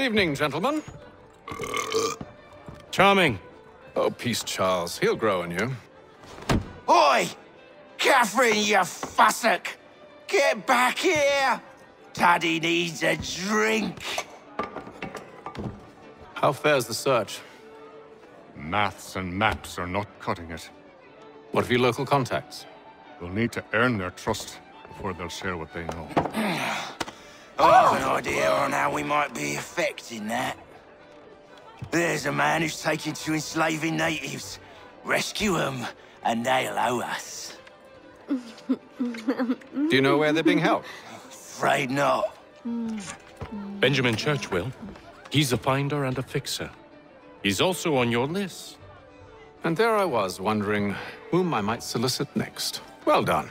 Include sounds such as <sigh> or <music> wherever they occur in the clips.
Evening, gentlemen. Charming. Oh, peace, Charles. He'll grow on you. Oi! Catherine, you fussock! Get back here! Taddy needs a drink. How fares the search? Maths and maps are not cutting it. What of your local contacts? We'll need to earn their trust before they'll share what they know. <clears throat> Oh. I have an idea on how we might be affecting that. There's a man who's taken to enslaving natives. Rescue them, and they'll owe us. Do you know where they're being held? Afraid not. Benjamin Church will. He's a finder and a fixer. He's also on your list. And there I was, wondering whom I might solicit next. Well done.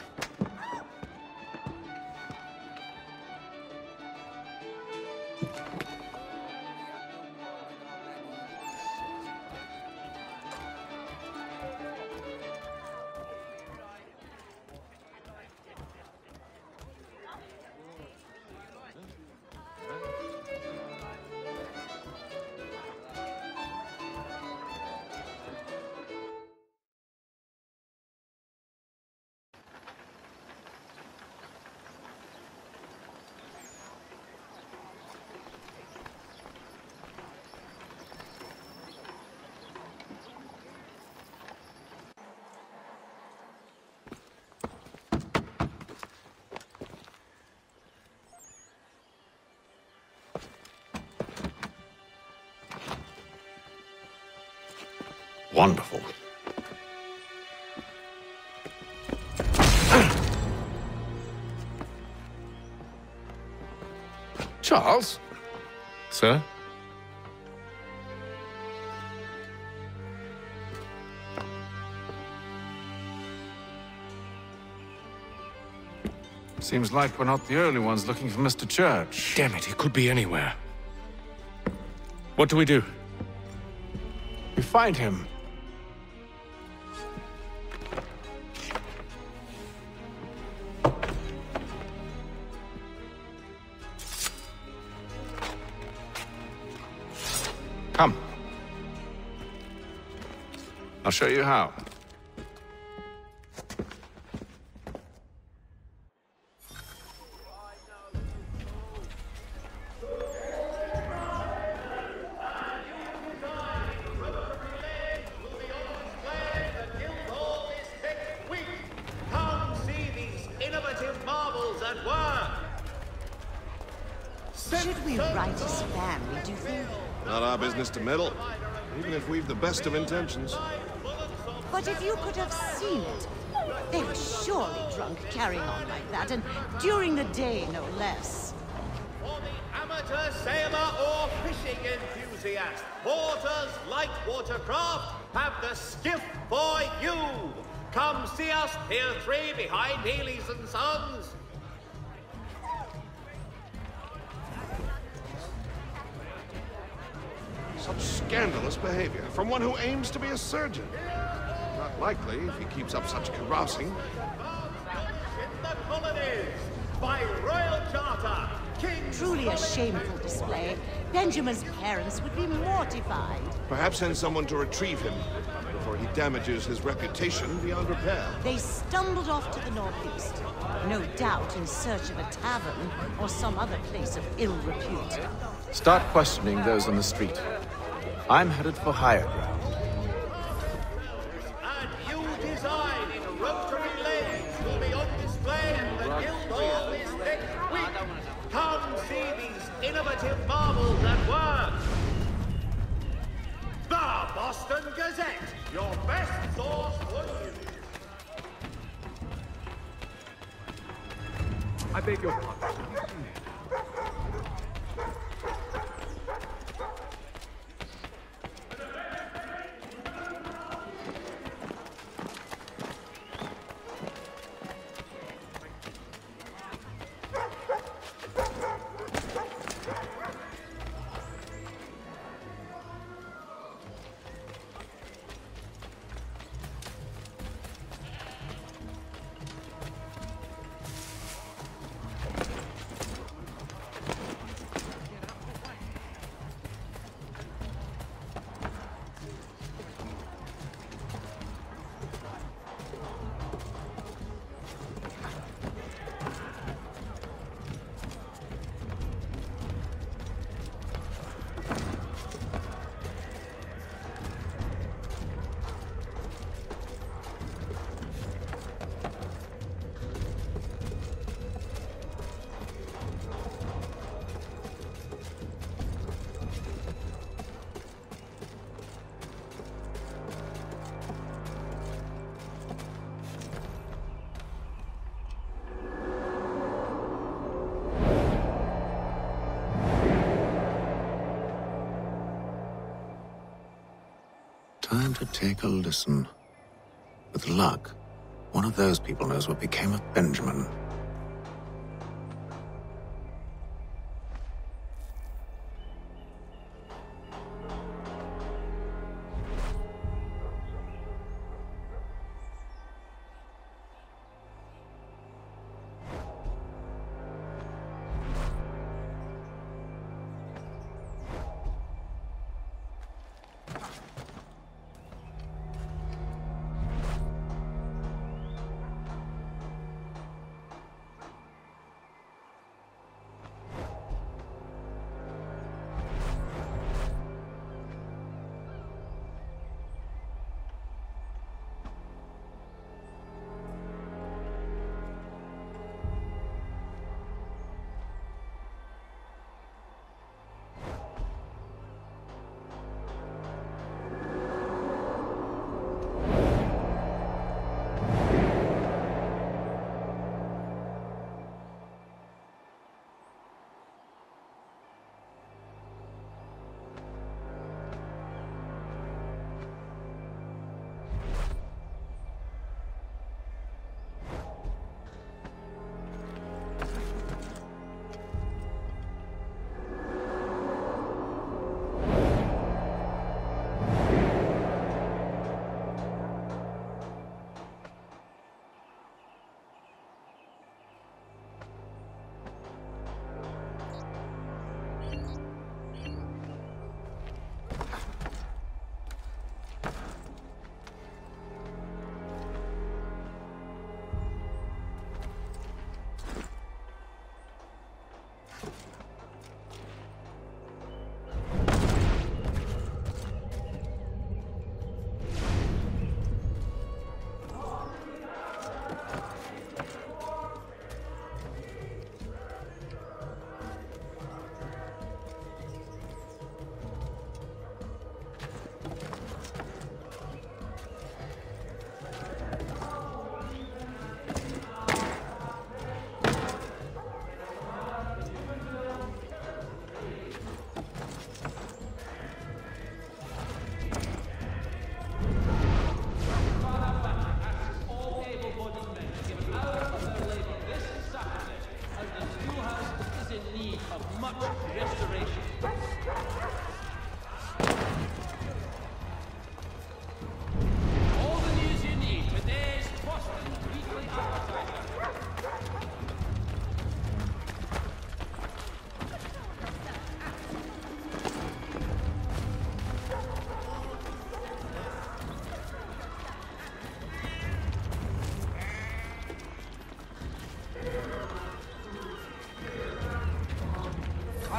Wonderful. Charles? Sir? Seems like we're not the only ones looking for Mr. Church. Damn it, he could be anywhere. What do we do? We find him. Come. I'll show you how. Not our business to meddle, even if we've the best of intentions. But if you could have seen it, they were surely drunk carrying on like that, and during the day, no less. For the amateur sailor or fishing enthusiast, Porter's Light Watercraft have the skiff for you! Come see us, Pier 3 behind Healy's and Sons! Such scandalous behavior from one who aims to be a surgeon. Not likely if he keeps up such carousing. In the colonies, by royal charter, King Truly a shameful display. Benjamin's parents would be mortified. Perhaps send someone to retrieve him before he damages his reputation beyond repair. They stumbled off to the northeast, no doubt in search of a tavern or some other place of ill repute. Start questioning those on the street. I'm headed for higher ground. A new design in rotary lanes will be on display at the Guildhall this next week. Come see these innovative marvels at work. The Boston Gazette, your best source for news. I beg your pardon. To take a listen. With luck, one of those people knows what became of Benjamin.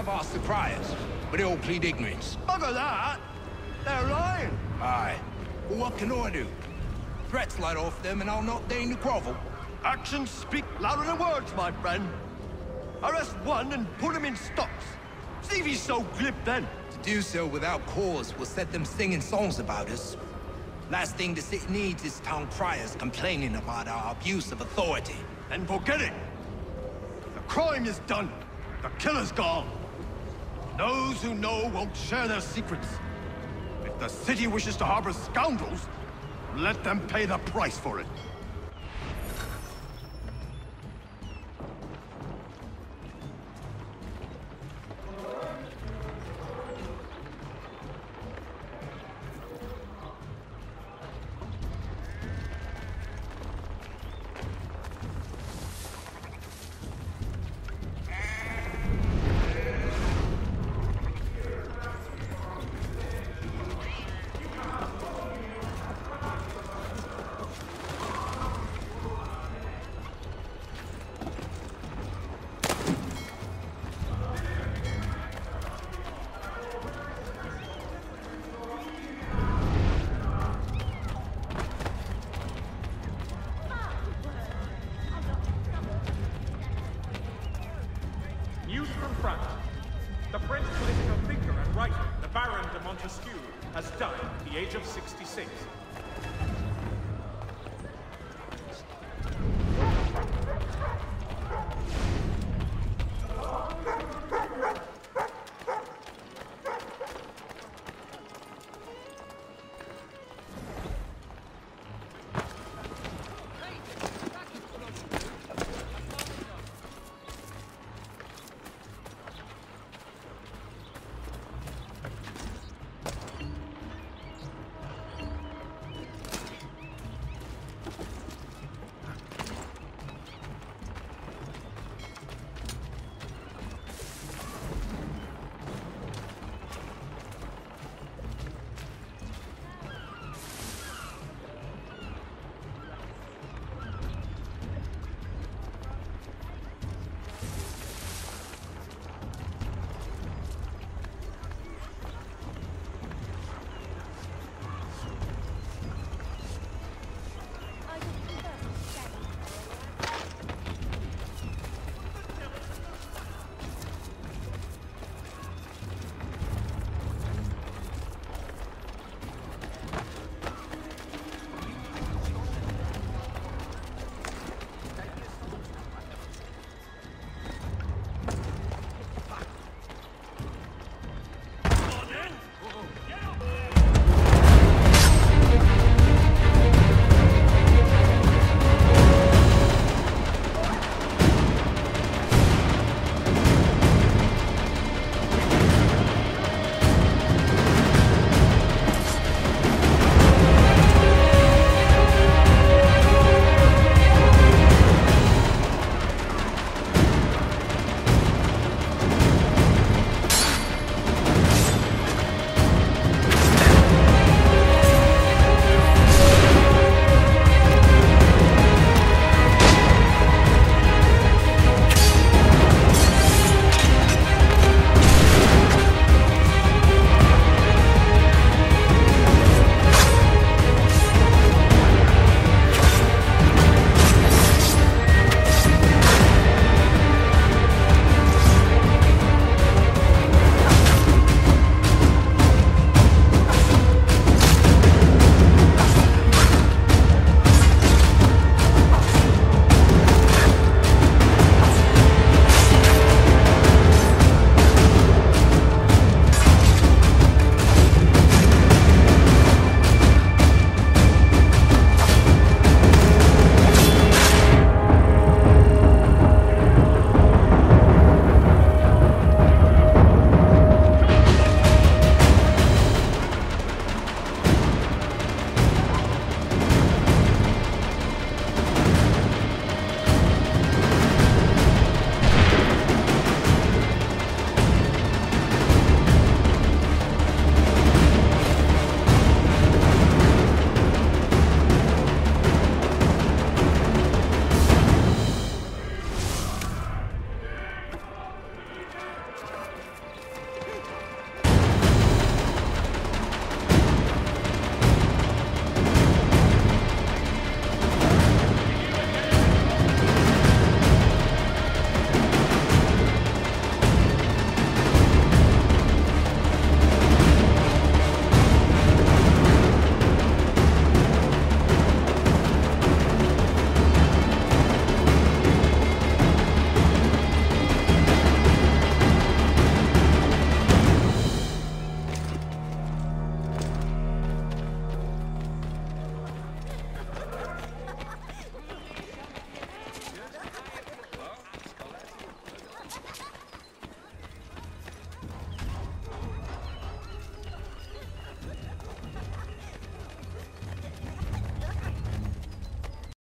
I've asked the criers, but they all plead ignorance. Bugger that! They're lying! Aye. Well, what can I do? Threats light off them and I'll not deign to grovel. Actions speak louder than words, my friend. Arrest one and put him in stocks. See if he's so glib then. To do so without cause will set them singing songs about us. Last thing the city needs is town criers complaining about our abuse of authority. Then forget it. The crime is done. The killer's gone. Those who know won't share their secrets. If the city wishes to harbor scoundrels, let them pay the price for it. Baron de Montesquieu, has died at the age of 66.